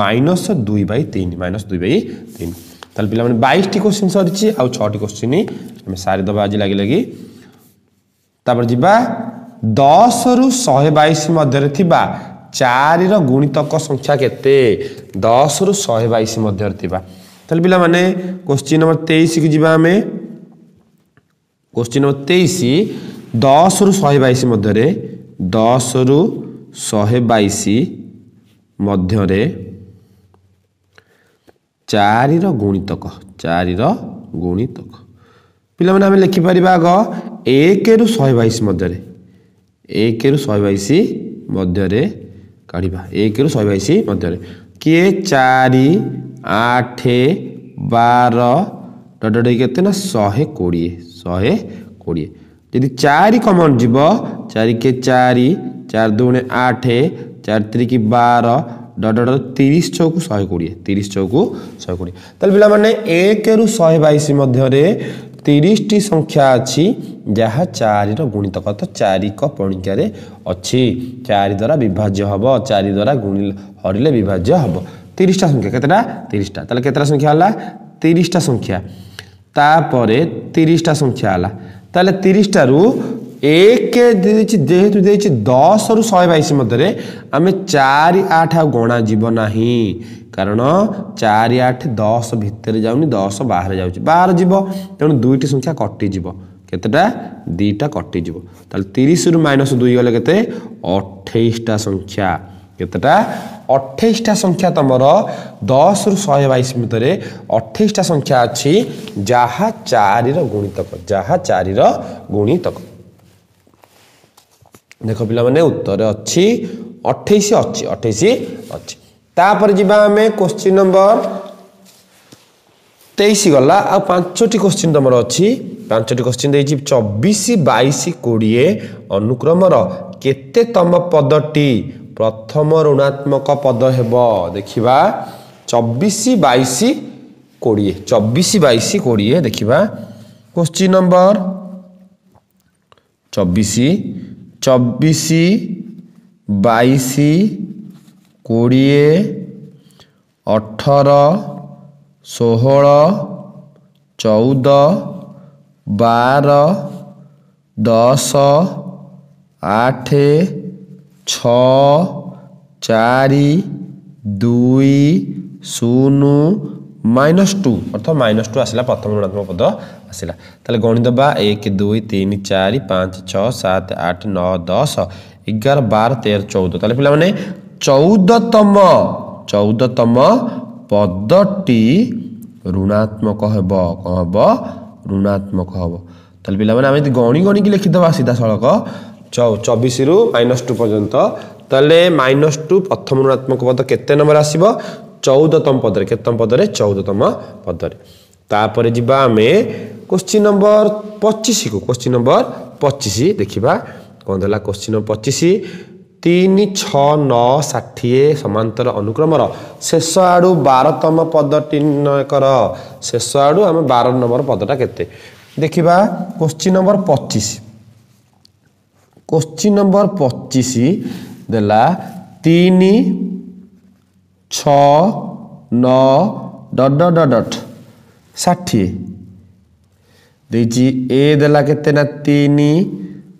মাইনস দুই বাই তিন মাইনস দুই বাই তিন তাহলে পিলামানে বাইশটি কোশ্চিন সরিছি আউ ছটি কোশ্চিন আমি সারিদেবা আজ লাগি লাগি তারপরে যা দশ রু শহে বাইশ মধ্যে থিবা চারির গুণিতক সংখ্যা কেতে দশ রু শহে বাইশ মধ্যে থিবা ତାହେଲେ ପିଲାମାନେ କୋଶ୍ଚିନ୍ ନମ୍ବର ତେଇଶକୁ ଯିବା ଆମେ କୋଶ୍ଚିନ୍ ନମ୍ବର ତେଇଶ ଦଶରୁ ଶହେ ବାଇଶ ମଧ୍ୟରେ ଦଶରୁ ଶହେ ବାଇଶ ମଧ୍ୟରେ ଚାରିର ଗୁଣିତକ ଚାରିର ଗୁଣିତକ ପିଲାମାନେ ଆମେ ଲେଖିପାରିବା ଆଗ ଏକରୁ ଶହେ ବାଇଶ ମଧ୍ୟରେ ଏକରୁ ଶହେ ବାଇଶ ମଧ୍ୟରେ କାଢ଼ିବା ଏକରୁ ଶହେ ବାଇଶ ମଧ୍ୟରେ କିଏ ଚାରି ଆଠ ବାର ଡଟ୍ ଡଟ୍ କେତେ ନା ଶହେ କୋଡ଼ିଏ ଶହେ କୋଡ଼ିଏ ଯଦି ଚାରି କମନ୍ ଯିବ ଚାରିକେ ଚାରି ଚାରି ଦୁଣେ ଆଠ ଚାରି ତିରିକି ବାର ଡଟ୍ ଡଟ୍ ତିରିଶ ଛଅକୁ ଶହେ କୋଡ଼ିଏ ତିରିଶ ଛଅକୁ ଶହେ କୋଡ଼ିଏ ତାହେଲେ ପିଲାମାନେ ଏକରୁ ଶହେ ବାଇଶ ମଧ୍ୟରେ ତିରିଶଟି ସଂଖ୍ୟା ଅଛି ଯାହା ଚାରିର ଗୁଣିତକ ତ ଚାରିକ ପଣିକାରେ ଅଛି ଚାରି ଦ୍ୱାରା ବିଭାଜ୍ୟ ହେବ ଚାରି ଦ୍ୱାରା ଗୁଣି ହରିଲେ ବିଭାଜ୍ୟ ହେବ তিরিশটা সংখ্যা কেতেটা তিরিশটা তাহলে কেতেটা সংখ্যা হল তিরিশটা সংখ্যা তারপরে তিরিশটা সংখ্যা হল তাহলে তিরিশটারু এক দিয়েছি যেহেতু দিয়েছি দশরু শহে বাইশ মধ্যে আমি চারি আঠ আর গণা যাব না কারণ চারি আঠ দশ ভিতরে যাওনি দশ বাহারে যাচ্ছে বাহার যাব তেমন দুইটি সংখ্যা কটিযোগ কতটা দুইটা কটিযোগ তাহলে তিরিশ রু মাইনস দুই গেলে কত অঠেইশটা সংখ্যা କେତେଟା ଅଠେଇଶଟା ସଂଖ୍ୟା ତୁମର ଦଶରୁ ଶହେ ବାଇଶ ଭିତରେ ଅଠେଇଶଟା ସଂଖ୍ୟା ଅଛି ଯାହା ଚାରିର ଗୁଣିତକ ଯାହା ଚାରିର ଗୁଣିତକ ଦେଖ ପିଲାମାନେ ଉତ୍ତରରେ ଅଛି ଅଠେଇଶ ଅଛି ଅଠେଇଶ ଅଛି ତାପରେ ଯିବା ଆମେ କୋଶ୍ଚିନ୍ ନମ୍ବର ତେଇଶ ଗଲା ଆଉ ପାଞ୍ଚଟି କୋଶ୍ଚିନ୍ ତୁମର ଅଛି ପାଞ୍ଚଟି କୋଶ୍ଚିନ୍ ଦେଇଛି ଚବିଶ ବାଇଶ କୋଡ଼ିଏ ଅନୁକ୍ରମର କେତେ ତମ ପଦଟି ପ୍ରଥମ ଋଣାତ୍ମକ ପଦ ହେବ ଦେଖିବା ଚବିଶ ବାଇଶ କୋଡ଼ିଏ ଚବିଶ ବାଇଶ କୋଡ଼ିଏ ଦେଖିବା କୋଶ୍ଚିନ୍ ନମ୍ବର ଚବିଶ ଚବିଶ ବାଇଶ କୋଡ଼ିଏ ଅଠର ଷୋହଳ ଚଉଦ ବାର ଦଶ ଆଠ ଛଅ ଚାରି ଦୁଇ ଶୂନ ମାଇନସ୍ ଟୁ ଅର୍ଥାତ୍ ମାଇନସ୍ ଟୁ ଆସିଲା ପ୍ରଥମ ଋଣାତ୍ମକ ପଦ ଆସିଲା ତାହେଲେ ଗଣିଦେବା ଏକ ଦୁଇ ତିନି ଚାରି ପାଞ୍ଚ ଛଅ ସାତ ଆଠ ନଅ ଦଶ ଏଗାର ବାର ତେର ଚଉଦ ତାହେଲେ ପିଲାମାନେ ଚଉଦତମ ଚଉଦତମ ପଦଟି ଋଣାତ୍ମକ ହେବ କ'ଣ ହେବ ଋଣାତ୍ମକ ହେବ ତାହେଲେ ପିଲାମାନେ ଆମେ ଯଦି ଗଣି ଗଣିକି ଲେଖିଦେବା ସିଧାସଳଖ चौ रु माइनस टू पर्यंत तले माइनस टू प्रथम ऋणात्मक पद केत नम्बर आस्य चौधतम पदले के पदले चौधतम पदले जिबा आमे क्वि नम्बर पच्चिसको क्विन् नम्बर पचिस देखि कला कोच्चिन् पच्चिस तिन छाठिए समांतर अनुक्रम र शेष आड़ बारतम पद कर शेष आड़ आम बार नम्बर पदटा केते देखा question number number question number পঁচিশ দেলা ତିନି ଛଅ ନଅ ଡଟ୍ ଡଟ୍ ଡଟ୍ ଡଟ୍ ଷାଠିଏ ଦେଇଛି ଏ ଦେଲା କେତେ ନା ତିନି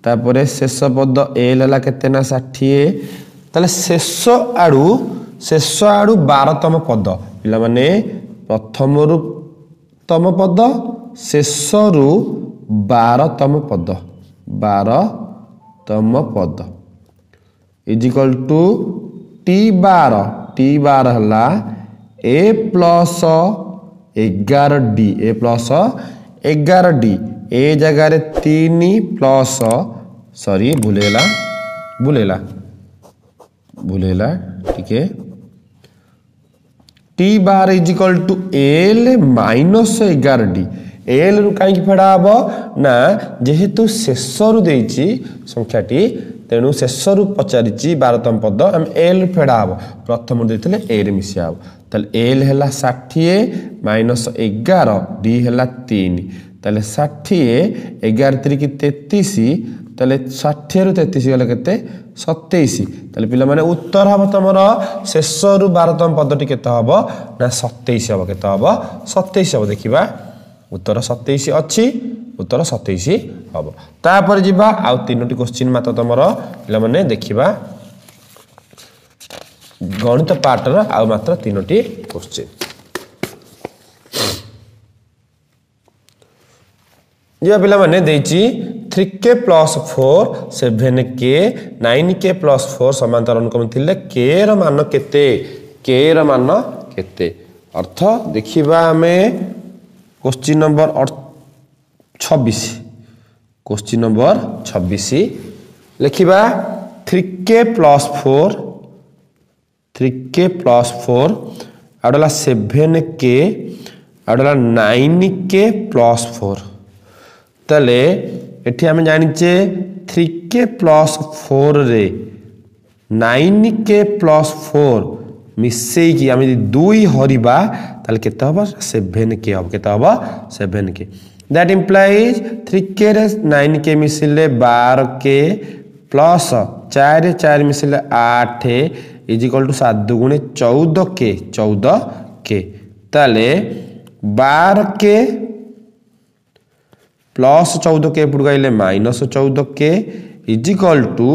ତାପରେ ଶେଷ ପଦ ଏ ହେଲା କେତେ ନା ଷାଠିଏ ତାହେଲେ ଶେଷ ଆଡ଼ୁ ଶେଷ ଆଡ଼ୁ ବାରତମ ପଦ ପିଲାମାନେ ପ୍ରଥମରୁ ତମ ପଦ ଶେଷରୁ ବାରତମ ପଦ ବାର তম পদ ইজিকল টু টি বার টি বার হলা এ প্লস এগার ডি এ প্লস এগার ডি এ জায়গায় তিন প্লস সরি ভুলেলা ভুলেলা ভুলেলা টিকে T bar is equal to L minus এগার ডি ଏଲ୍ ରୁ କାହିଁକି ଫେଡ଼ା ହେବ ନା ଯେହେତୁ ଶେଷରୁ ଦେଇଛି ସଂଖ୍ୟାଟି ତେଣୁ ଶେଷରୁ ପଚାରିଛି ବାରତମ ପଦ ଆମେ ଏଲ୍ ଫେଡ଼ା ହେବ ପ୍ରଥମରୁ ଦେଇଥିଲେ ଏରେ ମିଶିଆ ହେବ ତାହେଲେ ଏଲ୍ ହେଲା ଷାଠିଏ ମାଇନସ୍ ଏଗାର ଡି ହେଲା ତିନି ତାହେଲେ ଷାଠିଏ ଏଗାର ତିରିକି ତେତିଶ ତାହେଲେ ଷାଠିଏରୁ ତେତିଶ ଗଲେ କେତେ ସତେଇଶ ତାହେଲେ ପିଲାମାନେ ଉତ୍ତର ହେବ ତୁମର ଶେଷରୁ ବାରତମ ପଦଟି କେତେ ହେବ ନା ସତେଇଶ ହେବ କେତେ ହେବ ସତେଇଶ ହେବ ଦେଖିବା ଉତ୍ତର ସତେଇଶ ଅଛି ଉତ୍ତର ସତେଇଶ ହେବ ତାପରେ ଯିବା ଆଉ ତିନୋଟି କୋଶ୍ଚିନ୍ ମାତ୍ର ତୁମର ପିଲାମାନେ ଦେଖିବା ଗଣିତ ପାର୍ଟର ଆଉ ମାତ୍ର ତିନୋଟି କୋଶ୍ଚିନ୍ ଯିବା ପିଲାମାନେ ଦେଇଛି three K plus four seven K nine K plus four সমান্তর অনুক্রম লে কে মান কেতে কে মান কেতে অর্থ দেখিবা আমি क्वेश्चन नंबर छब्बीस क्वेश्चन नंबर छब्बीस लिखा three K plus four three K plus four आडला seven के आडला नाइन के प्लस फोर तेल ये आम जाचे थ्री के प्लस फोर रे नाइन के प्लस फोर मिसेकि दुई हरवा तेल के सेभेन के हम के हम seven K that implies three K nine K मिसले बार के प्लस चार चार मिसले आठ इजिकल टू सात दुगुण चौद के चौदह के ताले बार के प्लस चौद के पुड़ गए माइनस चौद के इजिकल टू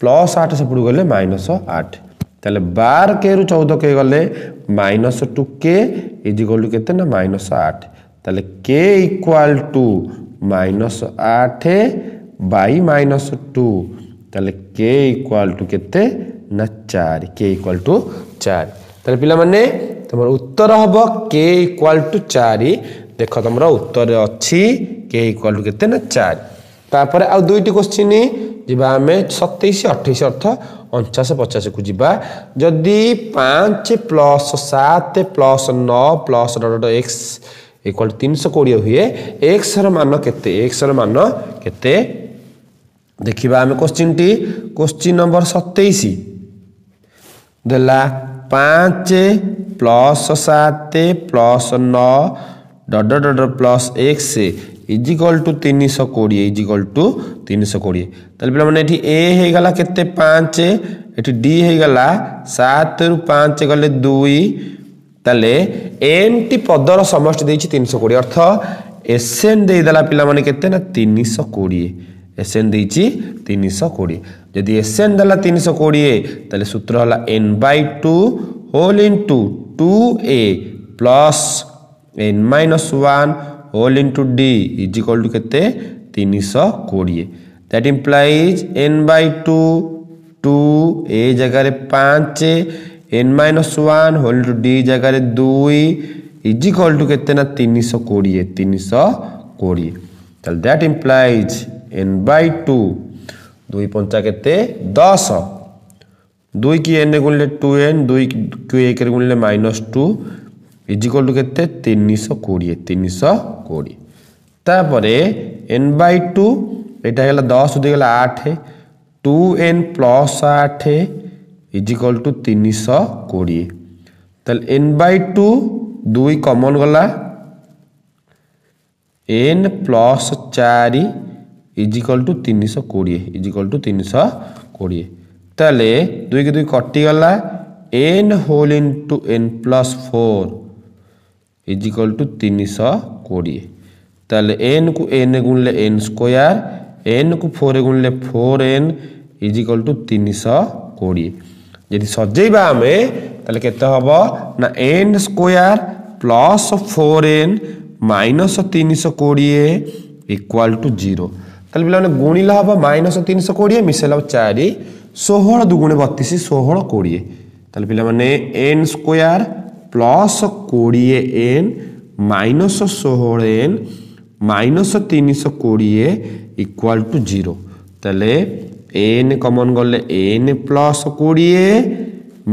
प्लस आठ सेपट गले माइनस आठ ତାହେଲେ ବାର କେରୁ ଚଉଦ କେ ଗଲେ minus two K is equal to କେତେ ନା ମାଇନସ୍ ଆଠ ତାହେଲେ କେ ଇକ୍ୱାଲ୍ ଟୁ ମାଇନସ୍ ଆଠ ବାଇ ମାଇନସ୍ ଟୁ ତାହେଲେ କେ ଇକ୍ୱାଲ୍ ଟୁ କେତେ ନା ଚାରି କେ ଇକ୍ୱାଲ୍ ଟୁ ଚାରି ତାହେଲେ ପିଲାମାନେ ତୁମର ଉତ୍ତର ହେବ କେ ଇକ୍ୱାଲ୍ ଟୁ ଚାରି ଦେଖ ତୁମର ଉତ୍ତର ଅଛି କେ ଇକ୍ୱାଲ୍ ଟୁ କେତେ ନା ଚାରି ତାପରେ ଆଉ ଦୁଇଟି କୋଶ୍ଚିନ୍ जीवा आम सतैश अठाई अर्थ अंचाश पचास को जीवा जदि पाँच प्लस सात प्लस नौ प्लस डट एक्स इक्वाल तीन सौ कोड़े हुए एक्स रान के मान के देखा आम क्वेश्चन टी क्वेश्चि नंबर सतैश दे पाँच प्लस सात plus now dot dot plus X is equal to তিনশো কোড়িয়ে ইজিকল টু তিনশো কোড়িয়ে তাহলে পিলামানে এটি এ হয়ে গলা কেতে পাঁচ এটি ডি হয়ে গলা সাত রু পাঁচ গলে দুই তাহলে এমটি পদর সমষ্টি মানে দিয়েছি তিনশো কোড়িয়ে অর্থ এসএন দিয়েদেলা পিলামানে কেতে না তিনশো কোড়িয়ে এসএন দিয়েছি তিনশো কোড়িয়ে যদি এসএন দেলা তিনশো কোড়িয়ে তাহলে সূত্র হল N by two whole into two A plus N minus one whole into D is equal to কেতে তিনশহ কোড়িয়ে that implies N by two two A জায়গায় পাঁচ N minus one whole to D জায়গায় দুই ইজ ইকাল টু কেতে না তিনশহ কোড়িয়ে তিনশহ কোড়িয়ে তাহলে that implies n by two দুই পঞ্চা কেতে দশ দুই কি এনে গুণলে টু এন দুই কিউ একের গুণলে minus two is equal to କେତେ ତିନିଶହ କୋଡ଼ିଏ ତିନିଶହ କୋଡ଼ିଏ ତାପରେ ଏନ୍ ବାଇ ଟୁ ଏଇଟା ହେଇଗଲା ଦଶ ଦୁଇଗଲା ଆଠ ଟୁ ଏନ୍ ପ୍ଲସ୍ ଆଠ ଇଜିକଲ୍ ଟୁ ତିନିଶହ କୋଡ଼ିଏ ତାହେଲେ ଏନ୍ ବାଇ ଟୁ ଦୁଇ କମନ୍ ଗଲା এন প্লস চারি ইজিকল টু তিনশো কোড়িয়ে ইজিকল টু তিনশো কোড়িয়ে তাহলে দুই কে দুই কটিগলা N whole into N plus four is equal to তিনশহ কোড়িয়ে তাহলে এন কু এন গুণলে এন স্কোয়ার এন কু four গুণলে four N is equal to তিনশহ কোড়িয়ে যদি সজাইবা আমি তাহলে কেতে হব না N square plus four N minus তিনশহ কোড়িয়ে ইকুয়াল টু জিরো তাহলে পিলামানে গুণিলে হব মাইনস তিনশহ কোড়িয়ে মিশাইলে হব চারি ষোহল দুগুণে বতিশ ষোহল কোড়িয়ে তাহলে পিলামানে এন স্কোয়ার প্লস কোড়িয়ে এন মাইনস ষোহল এন মাইনস তিনশো কোড়িয়ে ইকুয়াল টু জিরো তাহলে এন কমন গলে এন প্লস কোড়িয়ে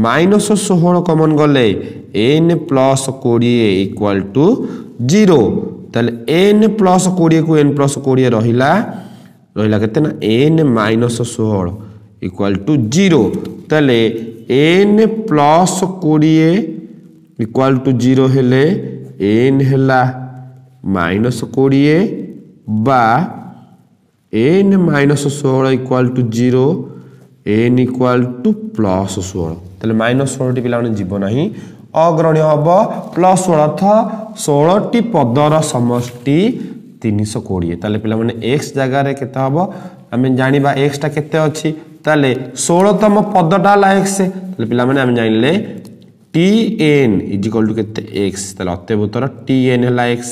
মাইনস ষোহল কমন গলে এন প্লস কোড়িয়ে ইকুয়াল টু জিরো তাহলে এন প্লস কোড়িয়েକୁ এন প্লস কোড়িয়ে ରହିଲା ରହିଲା କେତେ ନା ଏନ୍ ମାଇନସ୍ ଷୋହଳ ଇକ୍ୱାଲ୍ ଟୁ ଜିରୋ ତାହେଲେ ଏନ୍ ପ୍ଲସ୍ କୋଡ଼ିଏ ইকুয়াল টু জিরো হলে এন হেলা মাইনস কোড়িয়ে বা এন মাইনস ষোল equal to zero n equal to plus ষোল তাহলে মাইনস ষোলটি পিলামানে যাব না অগ্রণী হব প্লস ষোল অর্থ ষোলটি পদর সমষ্টি তিনশো কোড়িয়ে তাহলে পিলামানে এক্স জায়গায় কেতে হব আমি জাঁয়া এক্সটা কেতে অছি তাহলে ষোলতম পদটা হল এক্স তাহলে পিলামানে আমি জাঁলে টিএন ইজিকল টু কেতে এক্স তাহলে অতএব উত্তর টিএন হল এক্স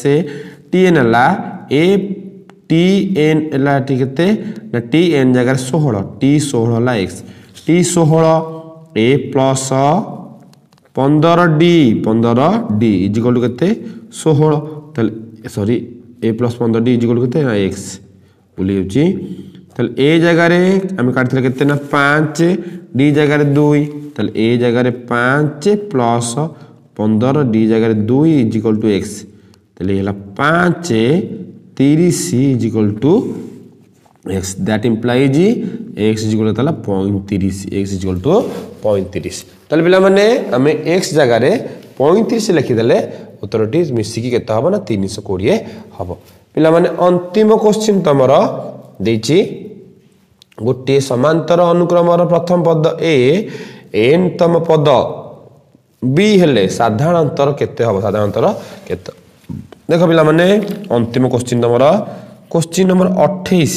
টিএন হল এ টিএন হল এটি কেতে না টিএন জায়গায় ষোহল টি ষোহল হল এক্স টি ষোহল এ প্লস পনেরো ডি পনেরো ডি ইজিকল টু কেতে ষোহল তাহলে সরি এ প্লস পনেরো ডি ইজিকল টু কেতে না এক্স ভুলে যাচ্ছি তাহলে এ জায়গায় আমি কাটিলে কেতে না পাঁচ ডি জায়গার দুই তাহলে এ জায়গার পাঁচ প্লস পনেরো ডি জায়গার দুই ইজ ইকাল টু এক্স তাহলে হল পাঁচ তিরিশ is equal to X that implies X is equal তাহলে পঁয়ত্রিশ এক্স ইজ ইকাল টু পঁয়ত্রিশ তাহলে পিলামানে আমি এক্স জায়গায় পঁয়ত্রিশ লিখিদেলে ଉତ୍ତରଟି ମିଶିକି କେତେ ହେବ ନା ତିନିଶହ କୋଡ଼ିଏ ହେବ ପିଲାମାନେ ଅନ୍ତିମ କୋଶ୍ଚିନ୍ ତୁମର ଦେଇଛି ଗୋଟିଏ ସମାନ୍ତର ଅନୁକ୍ରମର ପ୍ରଥମ ପଦ ଏ ତମ ପଦ ବି ହେଲେ ସାଧାରଣ ଅନ୍ତର କେତେ ହେବ ସାଧାରଣ ଅନ୍ତର କେତେ ଦେଖ ପିଲାମାନେ ଅନ୍ତିମ କୋଶ୍ଚିନ୍ ତମର କୋଶ୍ଚିନ୍ ନମ୍ବର ଅଠେଇଶ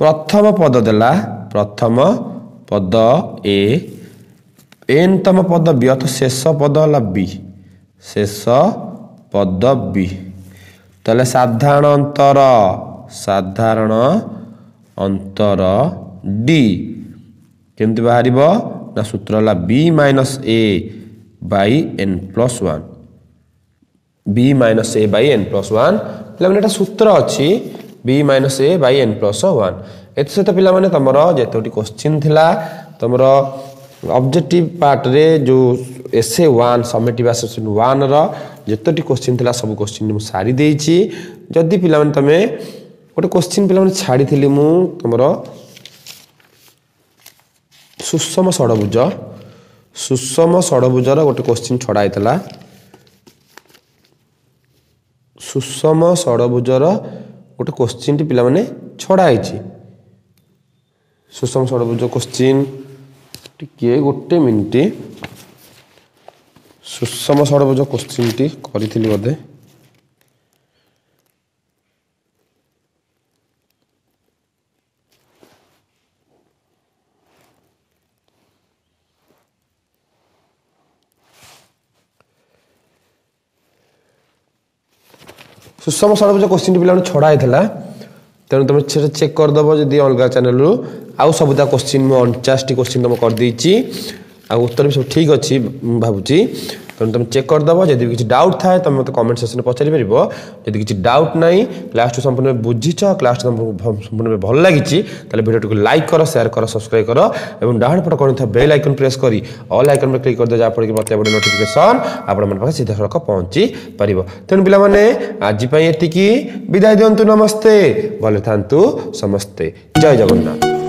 ପ୍ରଥମ ପଦ ଦେଲା ପ୍ରଥମ ପଦ ଏ ତମ ପଦ ବି ଅର୍ଥ ଶେଷ ପଦ ହେଲା ବି ଶେଷ ପଦ ବି ତାହେଲେ ସାଧାରଣ ଅନ୍ତର ସାଧାରଣ অন্তর ডি କେମିତି ବାହାରିବ ନା ସୂତ୍ର ହେଲା B minus A by N plus one B minus A by N plus one ପିଲାମାନେ ଏଇଟା ସୂତ୍ର ଅଛି B minus A by N plus one ଏଥି ସହିତ ପିଲାମାନେ ତୁମର ଯେତୋଟି କୋଶ୍ଚିନ୍ ଥିଲା ତୁମର ଅବଜେକ୍ଟିଭ୍ ପାର୍ଟରେ ଯେଉଁ S A one summative association ୱାନ୍ର ଯେତୋଟି କୋଶ୍ଚିନ୍ ଥିଲା ସବୁ କୋଶ୍ଚିନ୍ ମୁଁ ସାରି ଦେଇଛି ଯଦି ପିଲାମାନେ ତୁମେ ଗୋଟେ କୋଶ୍ଚିନ୍ ପିଲାମାନେ ଛାଡ଼ିଥିଲି ମୁଁ ତୁମର ସୁଷମ ଷଡ଼ଭୁଜ ସୁଷମ ଷଡ଼ଭୁଜର ଗୋଟେ କୋଶ୍ଚିନ୍ ଛଡ଼ା ହେଇଥିଲା ସୁଷମ ଷଡ଼ଭୁଜର ଗୋଟେ କୋଶ୍ଚିନ୍ଟି ପିଲାମାନେ ଛଡ଼ା ହେଇଛି ସୁଷମ ଷଡ଼ଭୁଜ କୋଶ୍ଚିନ୍ ଟିକିଏ ଗୋଟେ ମିନିଟ୍ ସୁଷମ ଷଡ଼ଭୁଜ କୋଶ୍ଚିନ୍ଟି କରିଥିଲି ବୋଧେ ସୁଷମ ଷଡ଼ଭୁଜ କୋଶ୍ଚିନ୍ ପିଲାମାନେ ଛଡ଼ା ହେଇଥିଲା ତେଣୁ ତୁମେ ସେଟା ଚେକ୍ କରିଦେବ ଯଦି ଅଲଗା ଚ୍ୟାନେଲ୍ରୁ ଆଉ ସବୁ ତା କୋଶ୍ଚିନ୍ ମୁଁ ଅଣଚାଶଟି କୋଶ୍ଚିନ୍ ତୁମ କରିଦେଇଛି ଆଉ ଉତ୍ତର ବି ସବୁ ଠିକ୍ ଅଛି ଭାବୁଛି ତେଣୁ ତୁମେ ଚେକ୍ କରିଦେବ ଯଦି କିଛି ଡାଉଟ୍ ଥାଏ ତୁମେ ମୋତେ କମେଣ୍ଟ ସେକ୍ସନ୍ରେ ପଚାରିପାରିବ ଯଦି କିଛି ଡାଉଟ୍ ନାହିଁ କ୍ଲାସ୍ଟି ସମ୍ପୂର୍ଣ୍ଣ ବୁଝିଛ କ୍ଲାସ୍ଟି ତୁମକୁ ସମ୍ପୂର୍ଣ୍ଣ ଭଲ ଲାଗିଛି ତାହେଲେ ଭିଡ଼ିଓଟିକୁ ଲାଇକ୍ କର ସେୟାର କର ସବସ୍କ୍ରାଇବ୍ କର ଏବଂ ଡାହାଣ ପଟ କରିଥିବା ବେଲ୍ ଆଇକନ୍ ପ୍ରେସ୍ କରି ଅଲ୍ ଆଇକନ୍ରେ କ୍ଲିକ୍ କରିଦିଅ ଯାହାଫଳରେ କି ମୋତେ ଗୋଟେ ନୋଟିଫିକେସନ୍ ଆପଣମାନଙ୍କ ପାଖରେ ସିଧାସଳଖ ପହଞ୍ଚି ପାରିବ ତେଣୁ ପିଲାମାନେ ଆଜି ପାଇଁ ଏତିକି ବିଦାୟ ଦିଅନ୍ତୁ ନମସ୍ତେ ଭଲ ଥାନ୍ତୁ ସମସ୍ତେ ଜୟ ଜଗନ୍ନାଥ